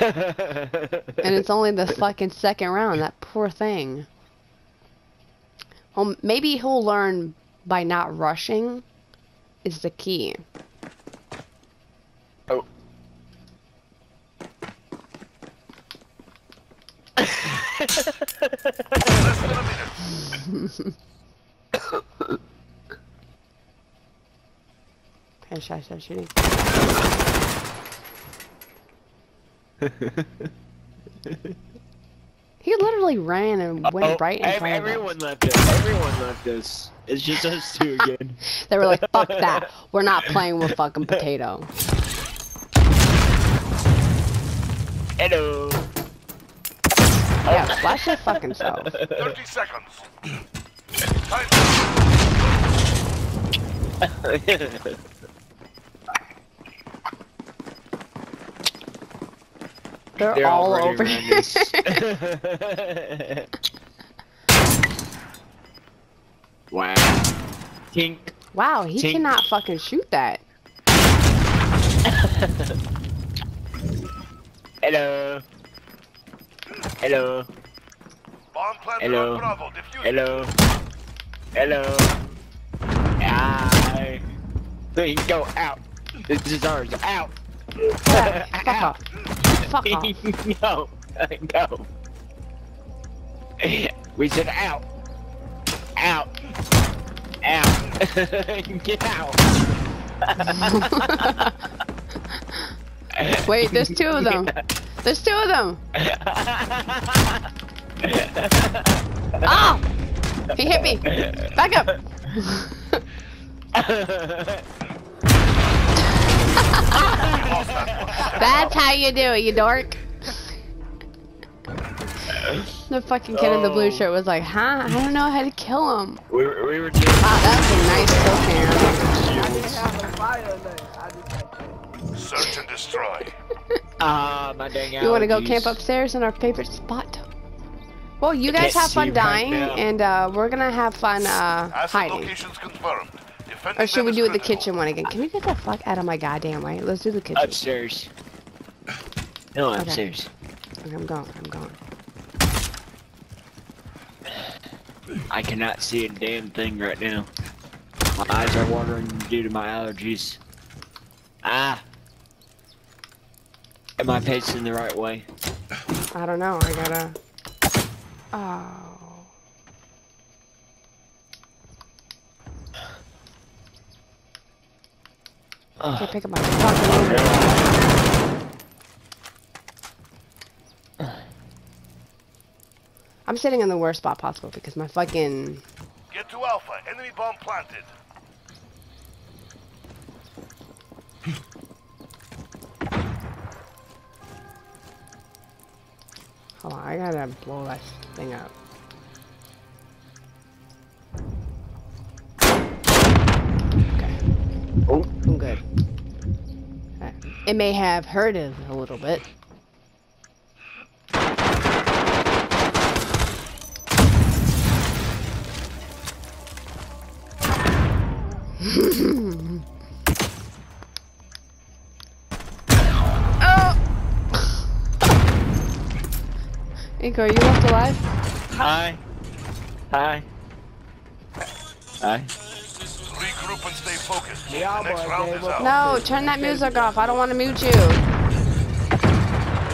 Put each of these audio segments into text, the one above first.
and it's only the fucking second round. That poor thing. Well, maybe he'll learn by not rushing is the key. Oh. A. Headshot, start shooting. He literally ran and went Oh, right in ev- front of us. everyone left us. Everyone left us. It's just us two again. They were like, fuck that. We're not playing with fucking potato. Hello. Yeah, watch your fucking self. 30 seconds. Time. They're, They're all over here. wow. Tink. wow, he Tink. cannot fucking shoot that. Hello. Hello. Bomb planted Hello. on Bravo. Defuse. Hello. Hello. Hi. Tink, go out. This is ours. Out. Yeah, fuck off. Fuck off. no. No. We said out. Out. Out. Get out. Wait, there's two of them. There's two of them. Oh! He hit me. Back up. That's how you do it, you dork. The fucking kid in the blue Oh. shirt was like, huh? I don't know how to kill him. we, were, we were just. Wow, that's a nice kill cam. I didn't have no fire or. I just Search and destroy. Ah, my dang You want to go camp upstairs in our favorite spot? Well, you guys have fun see right dying, and uh, we're gonna have fun uh, Asset hiding. locations confirmed. Defending Or should them we do it the kitchen one again? Can we get the fuck out of my goddamn way? Let's do the kitchen. Upstairs. No, Okay. upstairs. Okay, I'm going. I'm going. I cannot see a damn thing right now. My eyes are watering due to my allergies. Ah. Am I facing the right way? I don't know. I gotta. Oh. Can't Ugh. pick up my fucking. I'm sitting in the worst spot possible because my fucking. Get to Alpha. Enemy bomb planted. Hold on, I gotta blow that thing up. It may have hurted a little bit. oh! Inko, are you left alive? Hi. Hi. Hi. Regroup and stay focused. Yeah, the next round is out. No, turn that music off. I don't want to mute you.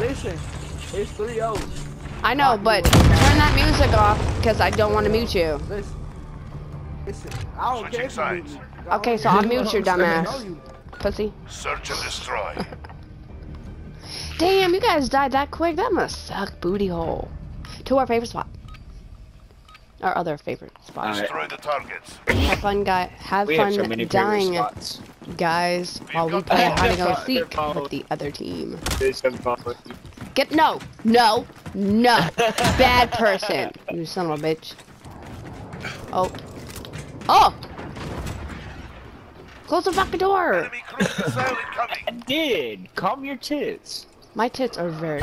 Listen, it's 3 0. I know, but turn that music off because I don't want to mute you. Listen. Listen, I don't Switching care if you sides. mute me. Okay, so I'll mute your dumb I ass. know you. Pussy. Search and destroy. Damn, you guys died that quick. That must suck booty hole. To our favorite spot. Our other favorite spot. Alright. Destroy the targets. Have fun, guy. Have We fun have so dying, spots. guys, while we play hide and go seek with the other team. There's some fun. Get no, no, no, bad person. You son of a bitch. Oh, oh! Close the fucking door. Enemy cruise missile incoming. I did. Calm your tits. My tits are very.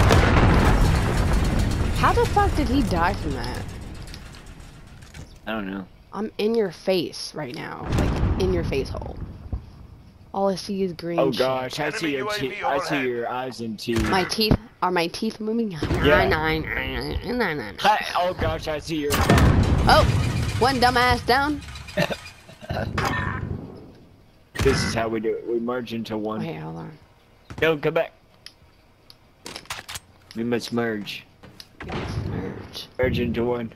How the fuck did he die from that? I don't know. I'm in your face right now, like in your face hole. All I see is green. Oh gosh, I see your Enemy te- I see your eyes and teeth. My teeth are my teeth moving? Yeah. Nine, nine, nine, nine, nine, nine. Hi- oh gosh, I see your. Oh, one dumbass down. This is how we do it. We merge into one. Wait, hold on. No, come back. We must merge. Merge. Merge into one.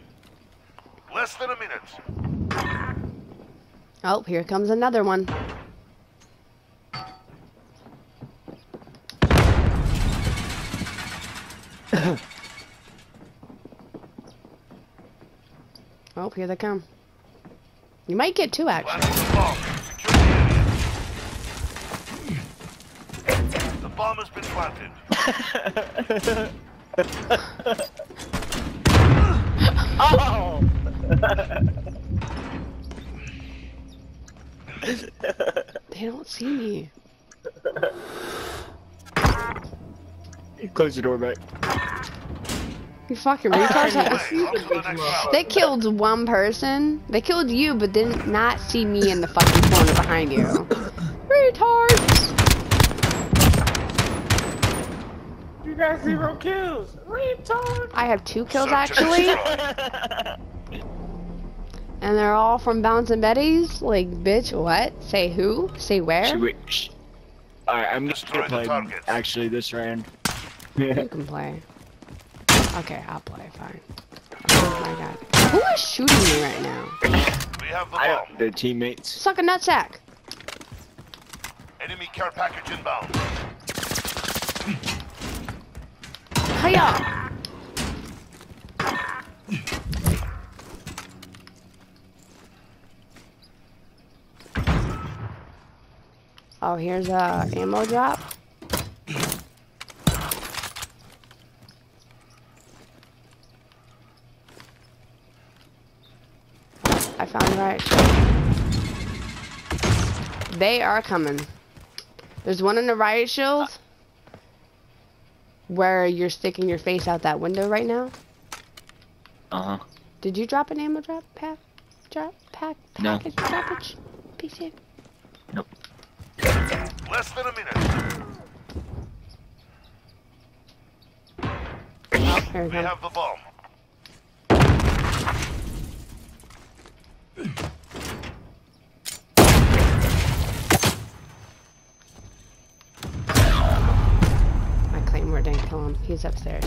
Less than a minute. Oh, here comes another one. oh, here they come. You might get two, actually. The bomb. Secure the area. The bomb has been planted. don't see me. Close the door back. You fucking retards. Play. On to the next round. They killed one person. They killed you, but did not not see me in the fucking corner behind you. Retards! You got zero kills. Retard. I have two kills actually, destroy. and they're all from Bouncing Betty's. Like, bitch, what? Say who? Say where? Should we? Sh- Alright, I'm Destroy gonna play actually this round. You can play. Okay, I'll play. Fine. Oh my god. Who is shooting me right now? We have the I bomb. don't. The teammates. Suck a nutsack. Enemy care package inbound. Hiya! Oh, here's a ammo drop. I found right. They are coming. There's one in the riot shield where you're sticking your face out that window right now. Uh huh. Did you drop an ammo drop pack? Drop pack No. package droppage? PC? Less than a minute. Oh, we We have the bomb. My claymore didn't kill him. He's upstairs.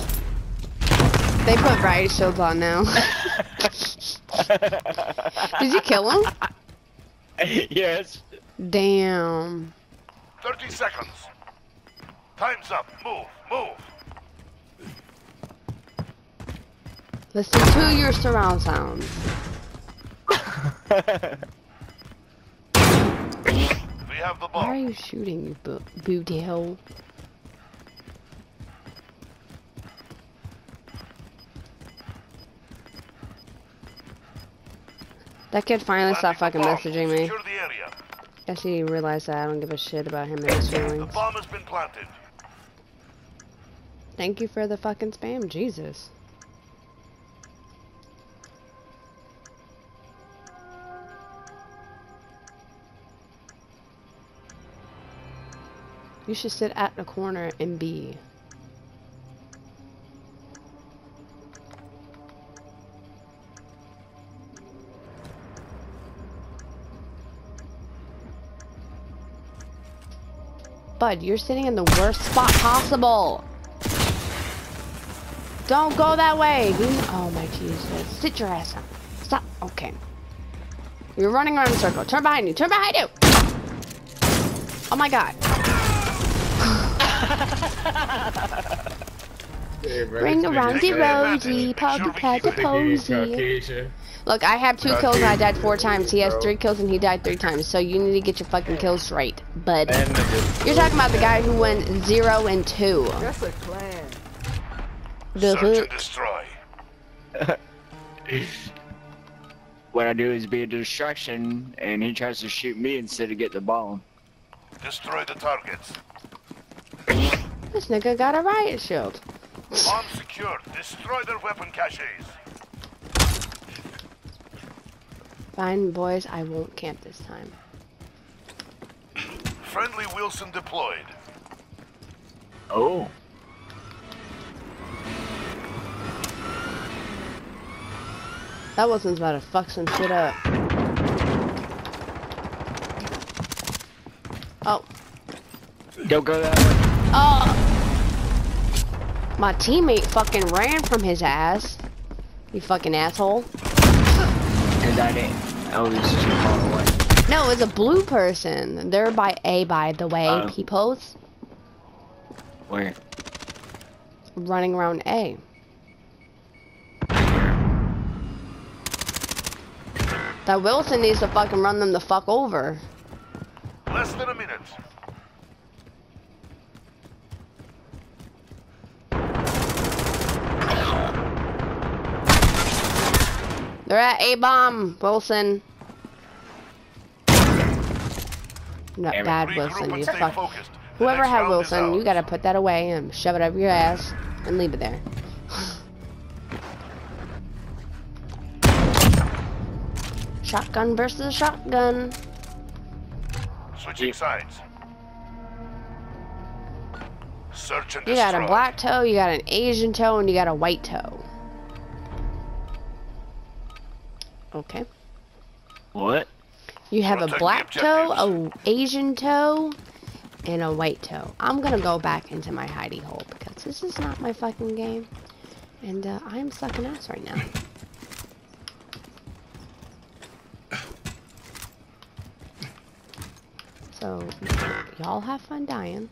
They put riot shields on now. Did you kill him? yes. Damn. 30 seconds. Time's up. Move. Move. Listen to your surround sounds. We have the bomb. Why are you shooting, you bo- booty hole? That kid finally stopped fucking Planting the bomb. messaging me. The. Guess he realized that I don't give a shit about him and his feelings. The bomb has been planted. Thank you for the fucking spam, Jesus. You should sit at the corner and be. Bud, you're sitting in the worst spot possible. Don't go that way. Oh my Jesus. Sit your ass down. Stop. Okay. You're running around in a circle. Turn behind you. Turn behind you. Oh my god. Ring around the rosy, pug cat the posy. Look, I have two kills and I died four times. He has three kills and he died three times. So you need to get your fucking kills straight, bud. You're talking about the guy who went zero and two. That's a clan. The Search and destroy. What I do is be a distraction, and he tries to shoot me instead of get the bomb. Destroy the targets. This nigga got a riot shield. Bomb secured. Destroy their weapon caches. Fine, boys, I won't camp this time. Friendly Wheelson deployed. Oh. That Wilson's about to fuck some shit up. Oh. Don't go that way. Oh! My teammate fucking ran from his ass. You fucking asshole. And I didn't. Oh, this is too far away. No, it's a blue person. They're by A, by the way, uh. Oh. peepos. Where? Running around A. That Wilson needs to fucking run them the fuck over. Less than a minute. They're at A bomb, Wilson. Not Damn bad, Wilson. You fuck. focused. Whoever had Wilson, you gotta put that away and shove it up your ass and leave it there. shotgun versus shotgun. Switching sides. Search and You got a black toe, you got an Asian toe, and you got a white toe. Okay. What? You have a black toe, a Asian toe, and a white toe. I'm gonna go back into my hidey hole because this is not my fucking game. And uh, I'm sucking ass right now. So, y'all have fun dying.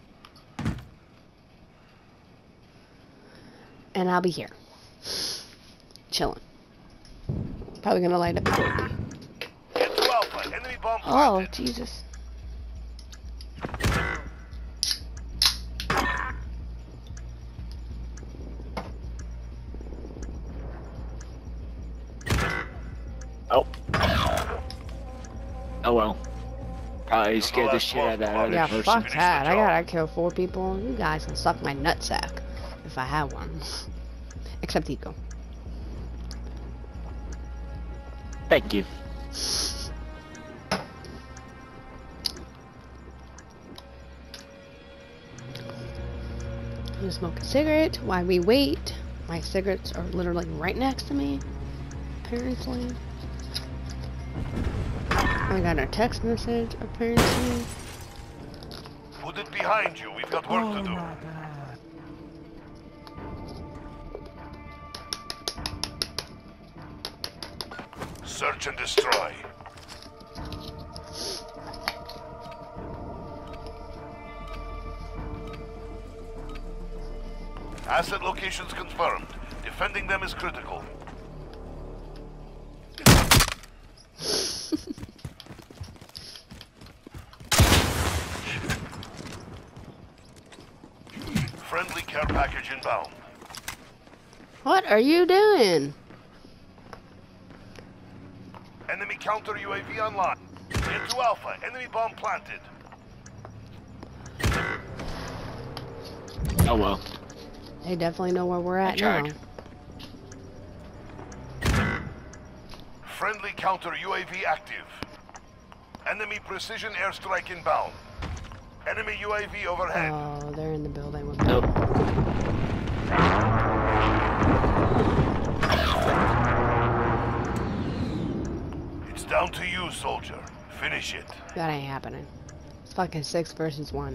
And I'll be here. Chilling. Probably gonna light up the baby. Get to Alpha. Enemy bomb Oh, planted. Jesus. Oh. Oh well. Probably scared the shit out of that other Yeah, person. fuck that. I gotta kill four people. You guys can suck my nutsack if I have one. Except Eco. Thank you. You smoke a cigarette while we wait. My cigarettes are literally right next to me. Apparently. I got a text message, apparently. Put it behind you. We've got work to oh, do. Search and destroy. Asset locations confirmed. Defending them is critical. Friendly care package inbound. What are you doing? Enemy counter UAV online. Get to Alpha. Enemy bomb planted. Oh well. They definitely know where we're at now. Friendly counter UAV active. Enemy precision airstrike inbound. Enemy UAV overhead. Oh, they're in the building with me. Nope. Down to you, soldier. Finish it. That ain't happening. It's fucking six versus one.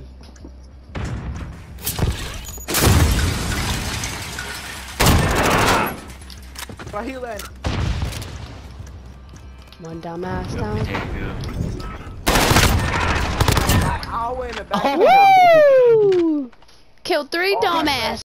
Where he landed? One dumbass down. All the way in the back. Woo! Killed three dumbass